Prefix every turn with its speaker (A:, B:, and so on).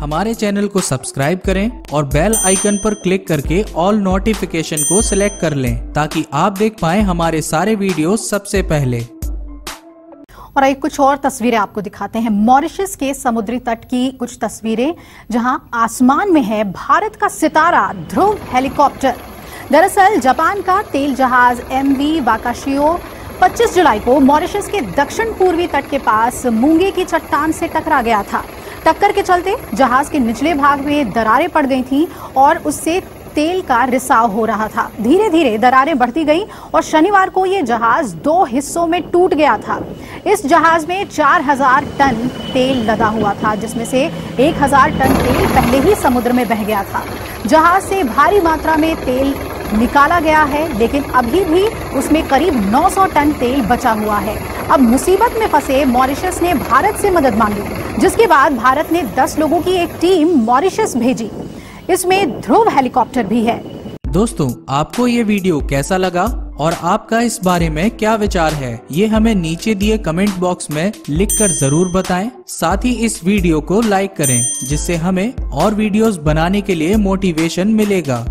A: हमारे चैनल को सब्सक्राइब करें और बेल आइकन पर क्लिक करके ऑल नोटिफिकेशन को सिलेक्ट कर लें ताकि आप देख पाएँ हमारे सारे वीडियो सबसे पहले।
B: और एक कुछ और तस्वीरें आपको दिखाते हैं। मॉरिशस के समुद्री तट की कुछ तस्वीरें, जहाँ आसमान में है भारत का सितारा, ध्रुव हेलीकॉप्टर। दरअसल, जापान का तेल जहाज़ एम वी वाकाशियो 25 जुलाई को मॉरिशस के दक्षिण पूर्वी तट के पास मूँगे की चट्टान से टकरा गया था। टक्कर के चलते जहाज़ के निचले भाग में दरारें पड़ गई थी और उससे तेल का रिसाव हो रहा था। धीरे धीरे दरारें बढ़ती गईं और शनिवार को ये जहाज़ दो हिस्सों में टूट गया था। इस जहाज़ में 4000 टन तेल लदा हुआ था, जिसमें से 1000 टन तेल पहले ही समुद्र में बह गया था। जहाज़ से भारी मात्रा में तेल निकाला गया है, लेकिन अभी भी उसमें करीब 900 टन तेल बचा हुआ है। अब मुसीबत में फंसे मॉरिशस ने भारत से मदद मांगी, जिसके बाद भारत ने 10 लोगों की एक टीम मॉरिशस भेजी। इसमें ध्रुव हेलीकॉप्टर भी है।
A: दोस्तों, आपको ये वीडियो कैसा लगा और आपका इस बारे में क्या विचार है, ये हमें नीचे दिए कमेंट बॉक्स में लिख कर ज़रूर बताएँ। साथ ही इस वीडियो को लाइक करें, जिससे हमें और वीडियोस बनाने के लिए मोटिवेशन मिलेगा।